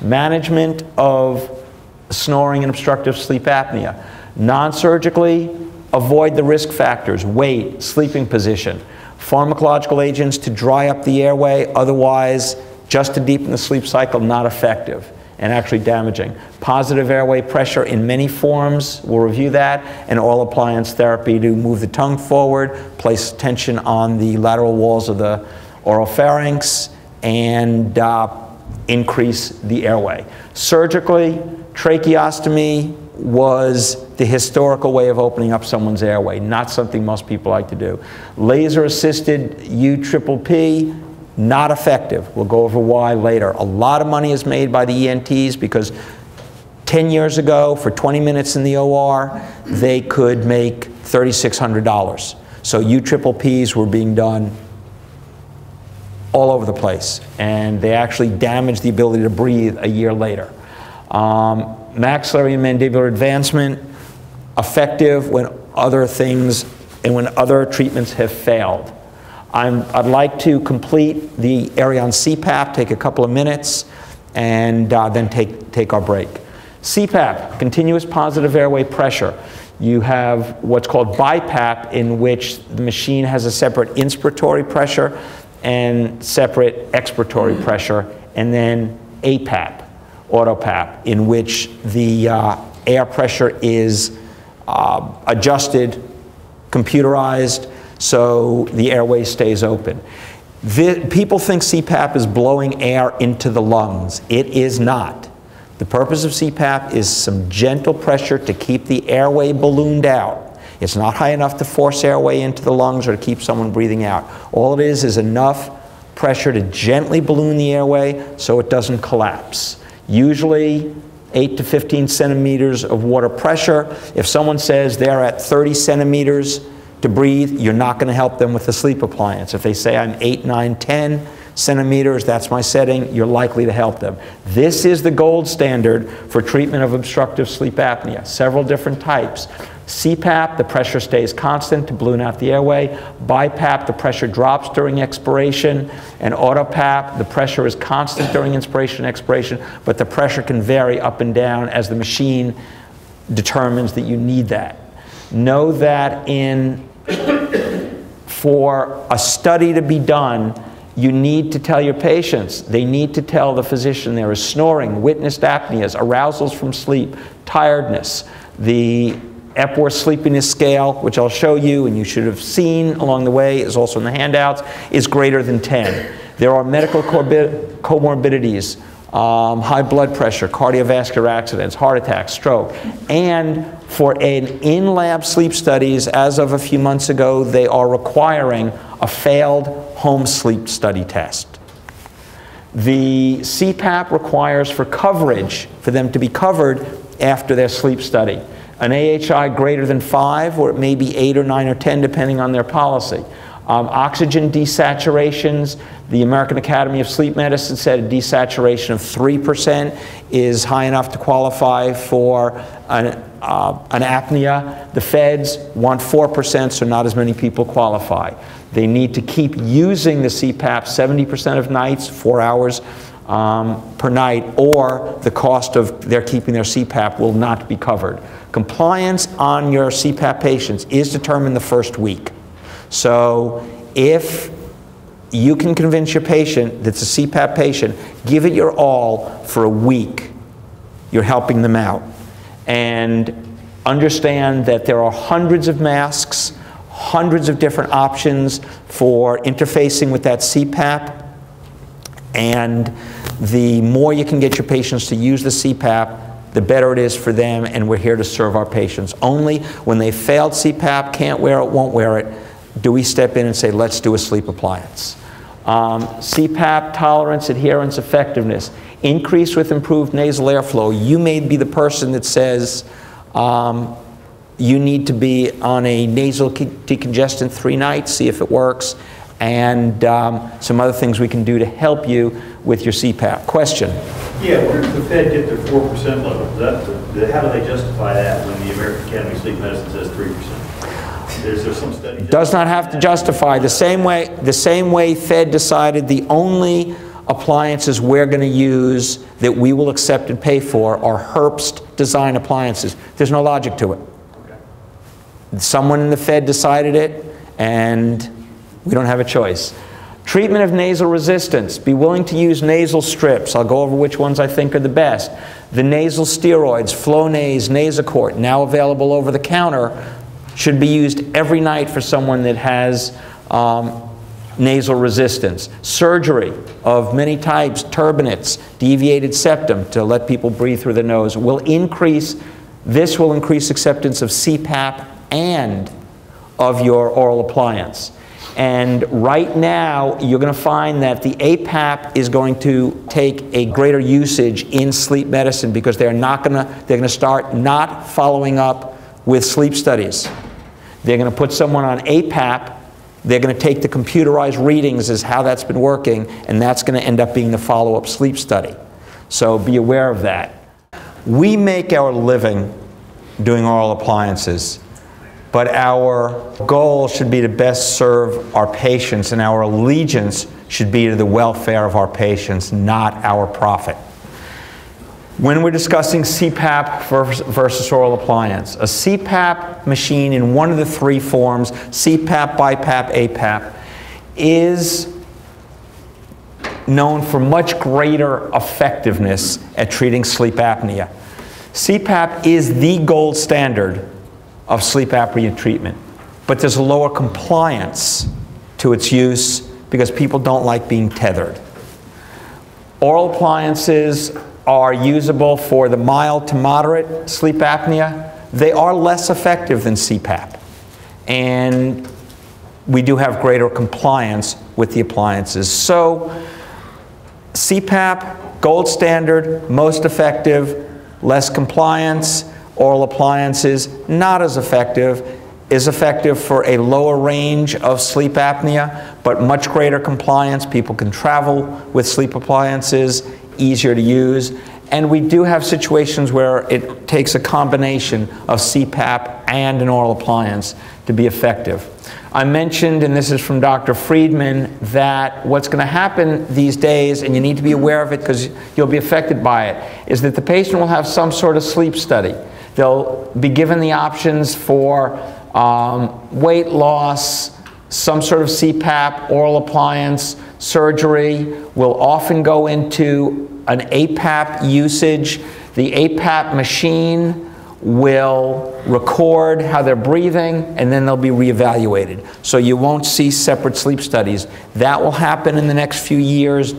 Management of snoring and obstructive sleep apnea. Non-surgically, avoid the risk factors, weight, sleeping position. Pharmacological agents to dry up the airway, otherwise just to deepen the sleep cycle, not effective and actually damaging. Positive airway pressure in many forms, we'll review that, and oral appliance therapy to move the tongue forward, place tension on the lateral walls of the oropharynx, and uh, increase the airway. Surgically, tracheostomy was the historical way of opening up someone's airway, not something most people like to do. Laser assisted U triple P, not effective. We'll go over why later. A lot of money is made by the ENTs because 10 years ago, for 20 minutes in the OR, they could make $3,600. So U triple Ps were being done all over the place, and they actually damaged the ability to breathe a year later. Um, maxillary and mandibular advancement, effective when other things and when other treatments have failed. i would like to complete the Auryon CPAP, take a couple of minutes, and uh, then take, take our break. CPAP, continuous positive airway pressure. You have what's called BiPAP, in which the machine has a separate inspiratory pressure and separate expiratory pressure, and then APAP, AutoPAP, in which the uh, air pressure is uh, adjusted, computerized, so the airway stays open. The, people think CPAP is blowing air into the lungs. It is not. The purpose of CPAP is some gentle pressure to keep the airway ballooned out. It's not high enough to force airway into the lungs or to keep someone breathing out. All it is is enough pressure to gently balloon the airway so it doesn't collapse. Usually 8 to 15 centimeters of water pressure. If someone says they're at 30 centimeters, to breathe, you're not going to help them with the sleep appliance. If they say I'm 8, 9, 10 centimeters, that's my setting, you're likely to help them. This is the gold standard for treatment of obstructive sleep apnea, several different types. CPAP, the pressure stays constant to balloon out the airway. BiPAP, the pressure drops during expiration. And AutoPAP, the pressure is constant during inspiration and expiration, but the pressure can vary up and down as the machine determines that you need that. Know that in for a study to be done, you need to tell your patients, they need to tell the physician there is snoring, witnessed apneas, arousals from sleep, tiredness. The Epworth Sleepiness Scale, which I'll show you and you should have seen along the way, is also in the handouts, is greater than 10. There are medical comorbidities, um, high blood pressure, cardiovascular accidents, heart attacks, stroke, and for an in-lab sleep studies, as of a few months ago, they are requiring a failed home sleep study test. The CPAP requires for coverage, for them to be covered after their sleep study. An AHI greater than 5, or it may be 8 or 9 or 10, depending on their policy. Um, oxygen desaturations, the American Academy of Sleep Medicine said a desaturation of 3% is high enough to qualify for an, uh, an apnea. The feds want 4%, so not as many people qualify. They need to keep using the CPAP 70% of nights, four hours um, per night, or the cost of their keeping their CPAP will not be covered. Compliance on your CPAP patients is determined the first week. So if you can convince your patient that's a CPAP patient, give it your all for a week. You're helping them out. And understand that there are hundreds of masks, hundreds of different options for interfacing with that CPAP. And the more you can get your patients to use the CPAP, the better it is for them, and we're here to serve our patients. Only when they failed CPAP, can't wear it, won't wear it, do we step in and say, let's do a sleep appliance. Um, CPAP tolerance, adherence, effectiveness. Increase with improved nasal airflow. You may be the person that says um, you need to be on a nasal decongestant three nights, see if it works, and um, some other things we can do to help you with your CPAP. Question? Yeah, where does the Fed get their 4% level? That, how do they justify that when the American Academy of Sleep Medicine says 3%? Is there some study? Does not have to justify. The same way, the same way Fed decided the only appliances we're going to use that we will accept and pay for are Herbst design appliances. There's no logic to it. Okay. Someone in the Fed decided it, and we don't have a choice. Treatment of nasal resistance. Be willing to use nasal strips. I'll go over which ones I think are the best. The nasal steroids, Flonase, Nasacort, now available over the counter, should be used every night for someone that has um, nasal resistance. Surgery of many types, turbinates, deviated septum to let people breathe through the nose will increase, this will increase acceptance of CPAP and of your oral appliance. And right now, you're going to find that the APAP is going to take a greater usage in sleep medicine because they're not going to, they're going to start not following up with sleep studies. They're going to put someone on APAP, they're going to take the computerized readings as how that's been working, and that's going to end up being the follow-up sleep study. So be aware of that. We make our living doing oral appliances but our goal should be to best serve our patients, and our allegiance should be to the welfare of our patients, not our profit. When we're discussing CPAP versus oral appliance, a CPAP machine in one of the three forms, CPAP, BiPAP, APAP, is known for much greater effectiveness at treating sleep apnea. CPAP is the gold standard of sleep apnea treatment. But there's a lower compliance to its use because people don't like being tethered. Oral appliances are usable for the mild to moderate sleep apnea. They are less effective than CPAP. And we do have greater compliance with the appliances. So CPAP, gold standard, most effective, less compliance, oral appliances, not as effective, is effective for a lower range of sleep apnea, but much greater compliance. People can travel with sleep appliances, easier to use. And we do have situations where it takes a combination of CPAP and an oral appliance to be effective. I mentioned, and this is from Dr. Friedman, that what's going to happen these days, and you need to be aware of it because you'll be affected by it, is that the patient will have some sort of sleep study. They'll be given the options for um, weight loss, some sort of CPAP, oral appliance, surgery. Will often go into an APAP usage. The APAP machine will record how they're breathing and then they'll be reevaluated. So you won't see separate sleep studies. That will happen in the next few years.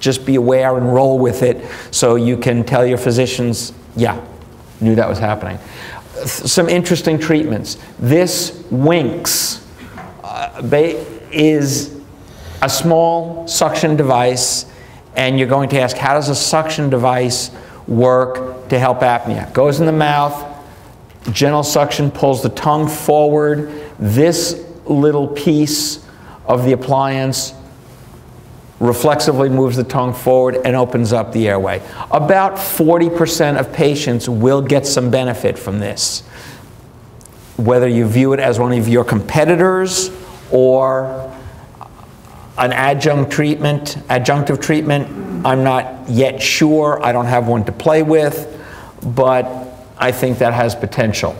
Just be aware and roll with it so you can tell your physicians, yeah, knew that was happening. Some interesting treatments. This Winx uh, is a small suction device, and you're going to ask, how does a suction device work to help apnea? Goes in the mouth, gentle suction pulls the tongue forward. This little piece of the appliance reflexively moves the tongue forward and opens up the airway. About 40% of patients will get some benefit from this. Whether you view it as one of your competitors or an adjunct treatment, adjunctive treatment, I'm not yet sure. I don't have one to play with, but I think that has potential.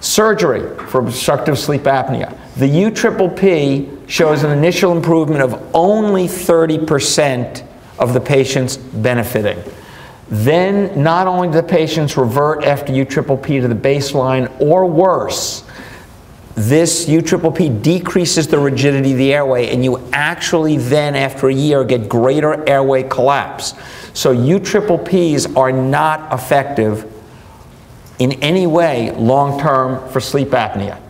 Surgery for obstructive sleep apnea. The UPPP shows an initial improvement of only 30% of the patients benefiting. Then, not only do the patients revert after UPPP to the baseline or worse, this UPPP decreases the rigidity of the airway, and you actually then, after a year, get greater airway collapse. So UPPPs are not effective in any way long term for sleep apnea.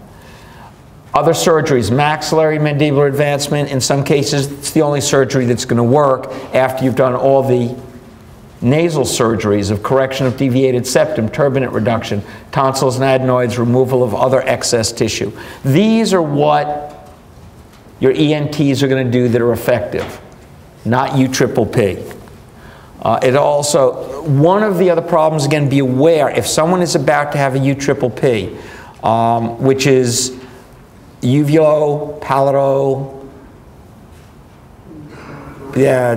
Other surgeries, maxillary mandibular advancement, in some cases, it's the only surgery that's going to work after you've done all the nasal surgeries of correction of deviated septum, turbinate reduction, tonsils and adenoids, removal of other excess tissue. These are what your ENTs are going to do that are effective, not UPPP. Uh, it also, one of the other problems, again, be aware if someone is about to have a UPPP, um, which is uvulo, palato, yeah,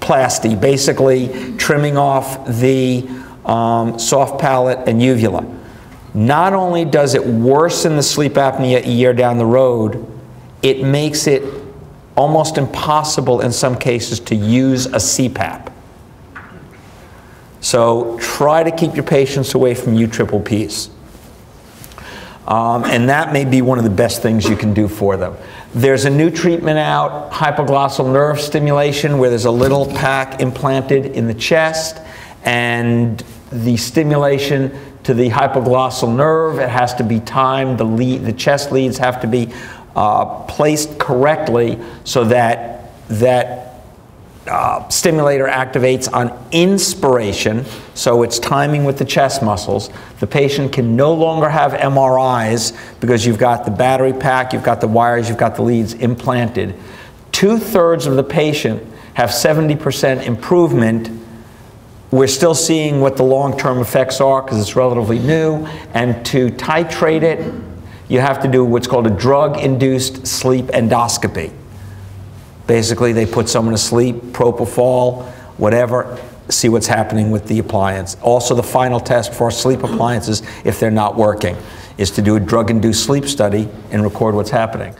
plasty, basically trimming off the um, soft palate and uvula. Not only does it worsen the sleep apnea a year down the road, it makes it almost impossible in some cases to use a CPAP. So try to keep your patients away from U triple Ps. Um, and that may be one of the best things you can do for them. There's a new treatment out, hypoglossal nerve stimulation, where there's a little pack implanted in the chest, and the stimulation to the hypoglossal nerve, it has to be timed, the, lead, the chest leads have to be uh, placed correctly so that that uh, stimulator activates on inspiration, so it's timing with the chest muscles. The patient can no longer have MRIs because you've got the battery pack, you've got the wires, you've got the leads implanted. Two thirds of the patient have 70% improvement. We're still seeing what the long term effects are because it's relatively new, and to titrate it, you have to do what's called a drug induced sleep endoscopy. Basically, they put someone to sleep, propofol, whatever, see what's happening with the appliance. Also, the final test for sleep appliances, if they're not working, is to do a drug-induced sleep study and record what's happening.